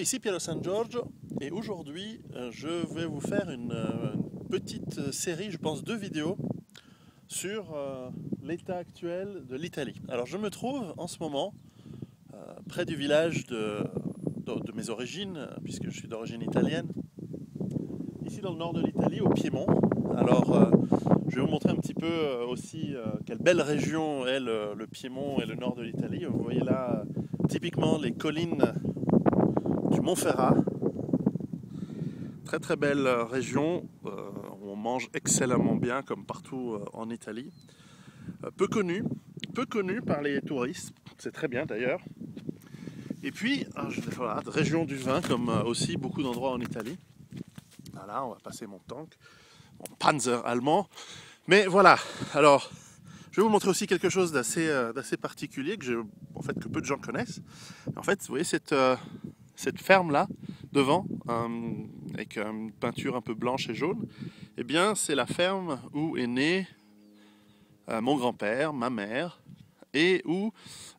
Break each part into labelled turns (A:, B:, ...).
A: ici Piero San Giorgio et aujourd'hui euh, je vais vous faire une, euh, petite série, je pense deux vidéos sur euh, l'état actuel de l'Italie. Alors je me trouve en ce moment près du village de, de, mes origines, puisque je suis d'origine italienne, ici dans le nord de l'Italie, au Piémont. Alors je vais vous montrer un petit peu aussi quelle belle région est le, le Piémont et le nord de l'Italie. Vous voyez là typiquement les collines du Montferrat. Très très belle euh, région euh, où on mange excellemment bien comme partout euh, en Italie. peu connu, peu connu par les touristes, c'est très bien d'ailleurs. Et puis, voilà, région du vin comme aussi beaucoup d'endroits en Italie. Voilà, on va passer mon tank, mon Panzer allemand. Mais voilà, alors je vais vous montrer aussi quelque chose d'assez particulier que, en fait, que peu de gens connaissent. En fait, vous voyez cette, cette ferme-là, devant, euh, avec une peinture un peu blanche et jaune, eh bien, c'est la ferme où est né euh, mon grand-père, ma mère, et où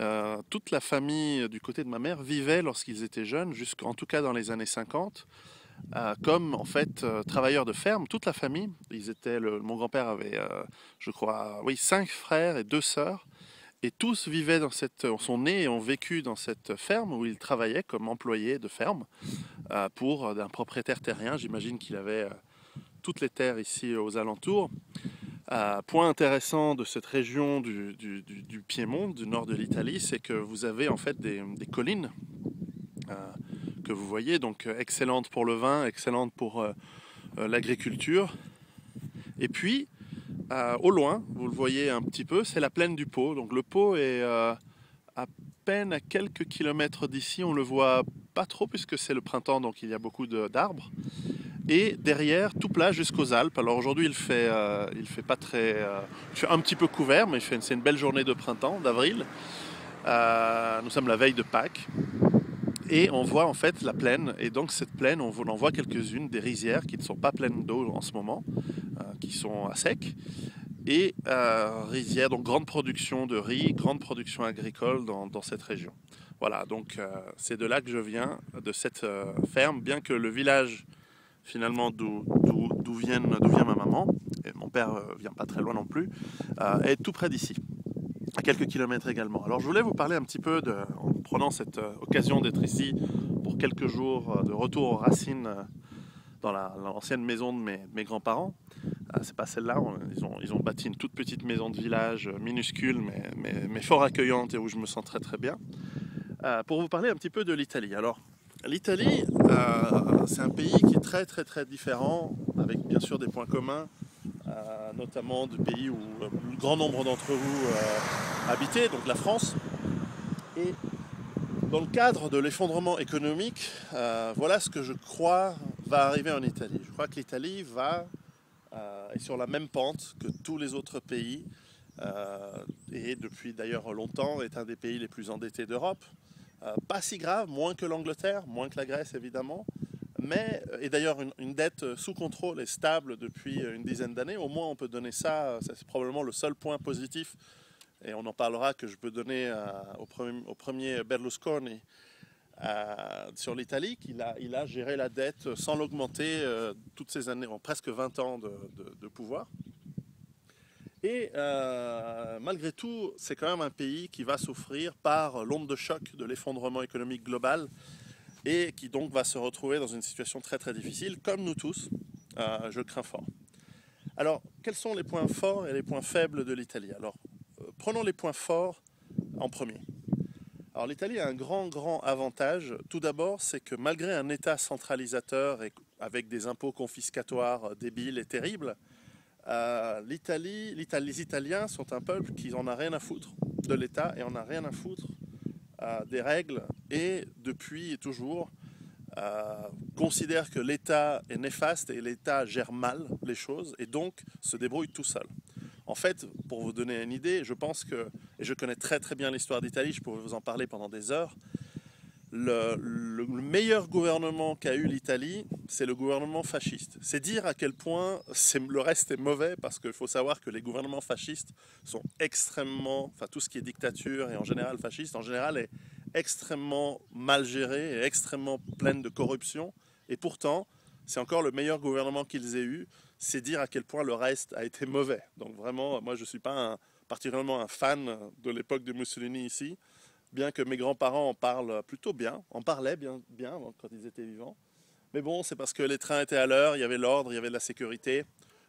A: euh, toute la famille du côté de ma mère vivait lorsqu'ils étaient jeunes, jusqu'en tout cas dans les années 50, comme en fait travailleurs de ferme, toute la famille. Ils étaient mon grand-père avait, je crois, oui, cinq frères et deux sœurs. Et tous vivaient dans cette, sont nés et ont vécu dans cette ferme où ils travaillaient comme employés de ferme euh, pour un propriétaire terrien. J'imagine qu'il avait euh, toutes les terres ici aux alentours. Euh, point intéressant de cette région du, Piémont, du nord de l'Italie, c'est que vous avez en fait des, collines que vous voyez, donc excellentes pour le vin, excellentes pour l'agriculture. Et puis, euh, au loin, vous le voyez un petit peu, c'est la plaine du Pau. Donc le Pau est euh, à peine à quelques kilomètres d'ici. On le voit pas trop puisque c'est le printemps, donc il y a beaucoup d'arbres. Et derrière, tout plat jusqu'aux Alpes. Alors aujourd'hui, il fait, euh, il fait pas très, un petit peu couvert, mais c'est une belle journée de printemps, d'avril. nous sommes la veille de Pâques. Et on voit en fait la plaine. Et donc cette plaine, on en voit quelques-unes, des rizières qui ne sont pas pleines d'eau en ce moment, sont à sec. Et euh, rizières, donc grande production de riz, grande production agricole dans, cette région. Voilà, donc euh, c'est de là que je viens, de cette ferme, bien que le village finalement d'où vient, vient ma maman, et mon père vient pas très loin non plus, est tout près d'ici à quelques kilomètres également. Alors je voulais vous parler un petit peu, de, en prenant cette euh, occasion d'être ici pour quelques jours euh, de retour aux racines euh, dans l'ancienne maison de mes, grands-parents. C'est pas celle-là, ils ont, ils ont bâti une toute petite maison de village minuscule mais, mais, fort accueillante et où je me sens très très bien. pour vous parler un petit peu de l'Italie. Alors l'Italie, c'est un pays qui est très très très différent, avec bien sûr des points communs euh, notamment de pays où euh, grand nombre d'entre vous euh, habitaient, donc la France. Et dans le cadre de l'effondrement économique, voilà ce que je crois va arriver en Italie. Je crois que l'Italie va est sur la même pente que tous les autres pays et depuis d'ailleurs longtemps est un des pays les plus endettés d'Europe. pas si grave, moins que l'Angleterre, moins que la Grèce évidemment, mais, euh, et d'ailleurs une, dette sous contrôle et stable depuis euh, une dizaine d'années, au moins on peut donner ça, euh, c'est probablement le seul point positif, et on en parlera que je peux donner au, premier, Berlusconi sur l'Italie, il a géré la dette sans l'augmenter toutes ces années, en presque 20 ans de, pouvoir. Et malgré tout, c'est quand même un pays qui va souffrir par l'onde de choc de l'effondrement économique global et qui donc va se retrouver dans une situation très très difficile, comme nous tous, euh, je crains fort. Alors, quels sont les points forts et les points faibles de l'Italie? Alors, euh, prenons les points forts en premier. Alors, l'Italie a un grand, grand avantage. Tout d'abord, c'est que malgré un État centralisateur et avec des impôts confiscatoires débiles et terribles, euh, l'Italie, les Italiens sont un peuple qui en a rien à foutre de l'État et en a rien à foutre des règles et depuis et toujours euh, considère que l'État est néfaste et l'État gère mal les choses et donc se débrouille tout seul. En fait, pour vous donner une idée, je pense que, et je connais très très bien l'histoire d'Italie, je pourrais vous en parler pendant des heures, le, meilleur gouvernement qu'a eu l'Italie, c'est le gouvernement fasciste. C'est dire à quel point le reste est mauvais, parce qu'il faut savoir que les gouvernements fascistes sont extrêmement, enfin tout ce qui est dictature et en général fasciste, en général est extrêmement mal gérée et extrêmement pleine de corruption. Et pourtant, c'est encore le meilleur gouvernement qu'ils aient eu. C'est dire à quel point le reste a été mauvais. Donc vraiment, moi je ne suis pas particulièrement un fan de l'époque de Mussolini ici, bien que mes grands-parents en parlent plutôt bien, en parlaient bien, bien quand ils étaient vivants. Mais bon, c'est parce que les trains étaient à l'heure, il y avait l'ordre, il y avait de la sécurité.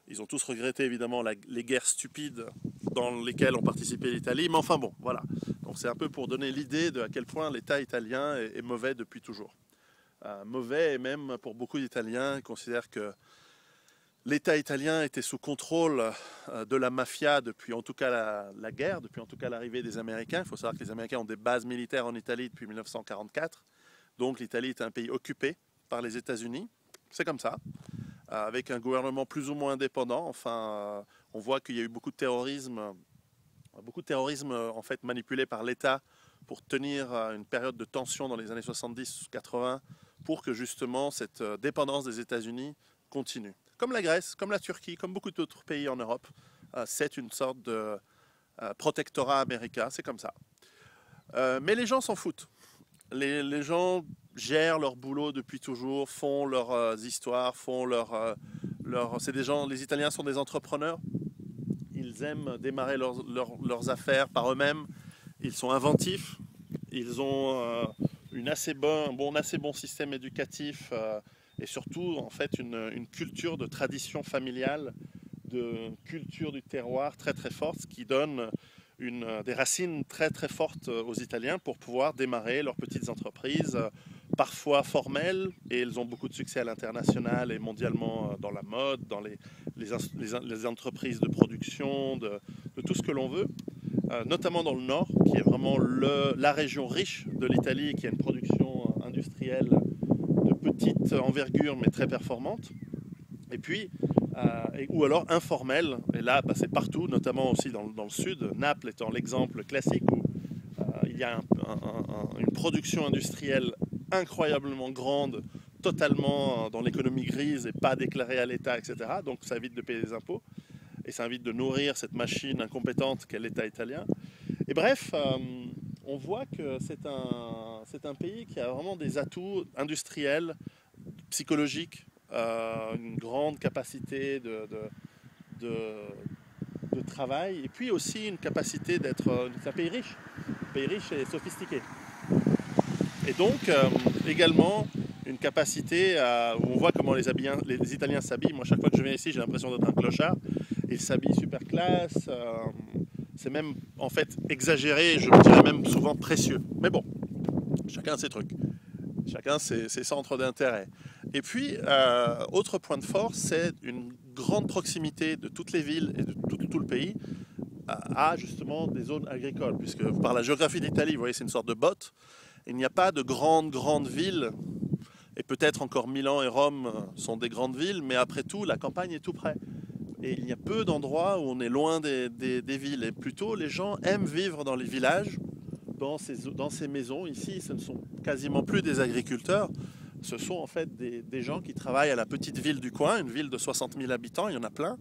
A: Ils ont tous regretté évidemment les guerres stupides dans lesquelles ont participé l'Italie. Mais enfin bon, voilà. Donc c'est un peu pour donner l'idée de à quel point l'État italien est, mauvais depuis toujours. Euh, mauvais et même pour beaucoup d'Italiens, considèrent que l'État italien était sous contrôle euh, de la mafia depuis en tout cas la, la guerre, depuis en tout cas l'arrivée des Américains. Il faut savoir que les Américains ont des bases militaires en Italie depuis 1944. Donc l'Italie est un pays occupé par les États-Unis. C'est comme ça. Euh, avec un gouvernement plus ou moins indépendant. Enfin, on voit qu'il y a eu beaucoup de terrorisme, beaucoup de terrorisme en fait manipulé par l'État pour tenir une période de tension dans les années 70-80 pour que justement cette dépendance des États-Unis continue. Comme la Grèce, comme la Turquie, comme beaucoup d'autres pays en Europe, c'est une sorte de protectorat américain, c'est comme ça. Mais les gens s'en foutent. Les, gens gèrent leur boulot depuis toujours, font leurs euh, histoires, font leur, euh, leur c'est des gens, les Italiens sont des entrepreneurs. Ils aiment démarrer leurs, leurs, affaires par eux-mêmes. Ils sont inventifs. Ils ont euh, une assez bon, bon, assez bon système éducatif et surtout en fait une, une, culture de tradition familiale, de culture du terroir très très forte, qui donne une, des racines très très fortes aux Italiens pour pouvoir démarrer leurs petites entreprises parfois formelles, et elles ont beaucoup de succès à l'international et mondialement euh, dans la mode, dans les, les, entreprises de production, de, tout ce que l'on veut, euh, notamment dans le nord, qui est vraiment la région riche de l'Italie, qui a une production euh, industrielle de petite envergure mais très performante. Et puis, ou alors informelle, et là bah, c'est partout, notamment aussi dans, dans, le sud, Naples étant l'exemple classique où il y a une production industrielle incroyablement grande, totalement dans l'économie grise et pas déclarée à l'État, etc. Donc ça évite de payer des impôts et ça évite de nourrir cette machine incompétente qu'est l'État italien. Et bref, euh, on voit que c'est un, pays qui a vraiment des atouts industriels, psychologiques, euh, une grande capacité de, travail et puis aussi une capacité d'être... C'est un pays riche, un pays riche et sophistiqué. Et donc, euh, également, une capacité à, on voit comment les, Italiens s'habillent. Moi, chaque fois que je viens ici, j'ai l'impression d'être un clochard. Ils s'habillent super classe. Euh, c'est même, en fait, exagéré, je dirais même souvent précieux. Mais bon, chacun ses trucs. Chacun ses, centres d'intérêt. Et puis, euh, autre point de force, c'est une grande proximité de toutes les villes et de tout, tout le pays à, justement des zones agricoles. Puisque par la géographie d'Italie, vous voyez, c'est une sorte de botte. Il n'y a pas de grandes, grandes villes, et peut-être encore Milan et Rome sont des grandes villes, mais après tout, la campagne est tout près. Et il y a peu d'endroits où on est loin des, villes. Et plutôt, les gens aiment vivre dans les villages, dans ces, maisons. Ici, ce ne sont quasiment plus des agriculteurs. Ce sont en fait des, des, gens qui travaillent à la petite ville du coin, une ville de 60 000 habitants, il y en a plein,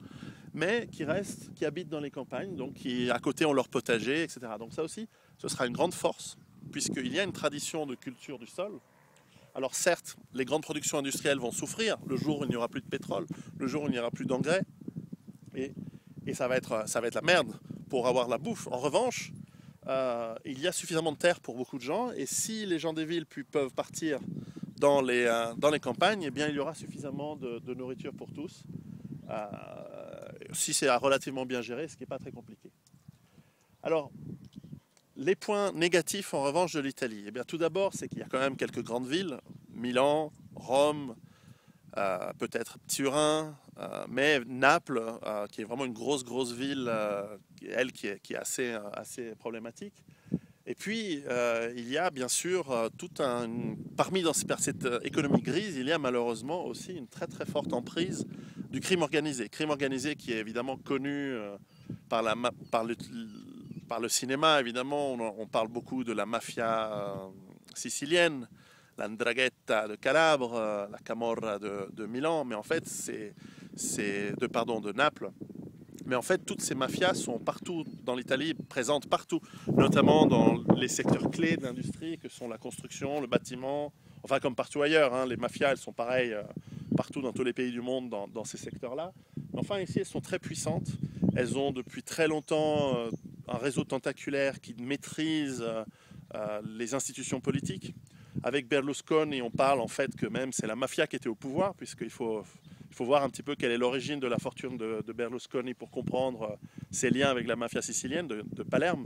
A: mais qui restent, qui habitent dans les campagnes, donc qui à côté ont leur potager, etc. Donc ça aussi, ce sera une grande force puisqu'il y a une tradition de culture du sol. Alors certes, les grandes productions industrielles vont souffrir le jour où il n'y aura plus de pétrole, le jour où il n'y aura plus d'engrais, et, ça, va être, ça va être la merde pour avoir la bouffe. En revanche, euh, il y a suffisamment de terre pour beaucoup de gens, et si les gens des villes peuvent partir dans les, euh, dans les campagnes, eh bien, il y aura suffisamment de, nourriture pour tous, euh, si c'est relativement bien géré, ce qui n'est pas très compliqué. Alors, les points négatifs en revanche de l'Italie, eh bien tout d'abord, c'est qu'il y a quand même quelques grandes villes, Milan, Rome, euh, peut-être Turin, euh, mais Naples, euh, qui est vraiment une grosse, grosse ville, elle qui est, assez, assez problématique. Et puis, il y a bien sûr tout un. Parmi dans cette économie grise, il y a malheureusement aussi une très très forte emprise du crime organisé. Crime organisé qui est évidemment connu par, la, par le, cinéma, évidemment, on, parle beaucoup de la mafia euh, sicilienne, l'Andraghetta de Calabre, la Camorra de, Milan, mais en fait, c'est de pardon de Naples. Mais en fait, toutes ces mafias sont partout dans l'Italie, présentes partout, notamment dans les secteurs clés de l'industrie, que sont la construction, le bâtiment, enfin comme partout ailleurs. Hein, les mafias, elles sont pareilles euh, partout dans tous les pays du monde dans, ces secteurs-là. Enfin, ici, elles sont très puissantes. Elles ont depuis très longtemps euh, un réseau tentaculaire qui maîtrise euh, les institutions politiques. Avec Berlusconi, on parle en fait que même c'est la mafia qui était au pouvoir, puisqu'il faut il faut voir un petit peu quelle est l'origine de la fortune de, Berlusconi pour comprendre euh, ses liens avec la mafia sicilienne de, Palerme,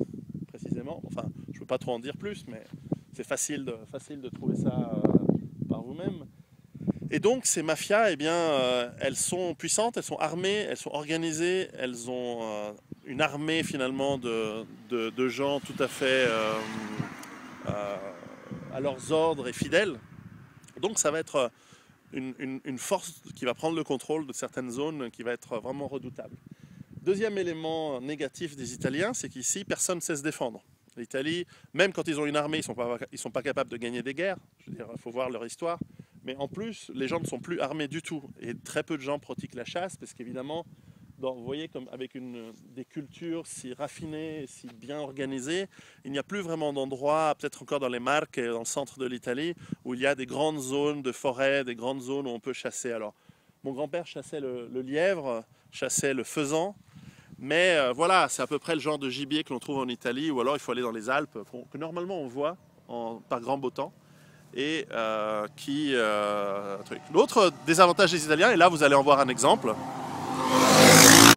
A: précisément. Enfin, je ne veux pas trop en dire plus, mais c'est facile de, facile de trouver ça euh, par vous-même. Et donc ces mafias, eh bien, euh, elles sont puissantes, elles sont armées, elles sont organisées, elles ont une armée finalement de, de, gens tout à fait à leurs ordres et fidèles. Donc ça va être une, force qui va prendre le contrôle de certaines zones qui va être vraiment redoutable. Deuxième élément négatif des Italiens, c'est qu'ici, personne ne sait se défendre. L'Italie, même quand ils ont une armée, ils ne sont, pas, sont pas capables de gagner des guerres. Il faut voir leur histoire. Mais en plus, les gens ne sont plus armés du tout. Et très peu de gens pratiquent la chasse, parce qu'évidemment, vous voyez, avec des cultures si raffinées, si bien organisées, il n'y a plus vraiment d'endroits, peut-être encore dans les Marques, dans le centre de l'Italie, où il y a des grandes zones de forêt, des grandes zones où on peut chasser. Alors, mon grand-père chassait le, lièvre, chassait le faisan, mais euh, voilà, c'est à peu près le genre de gibier que l'on trouve en Italie, ou alors il faut aller dans les Alpes, que normalement on voit par grand beau temps. Et euh, qui. Euh, L'autre désavantage des Italiens, et là vous allez en voir un exemple,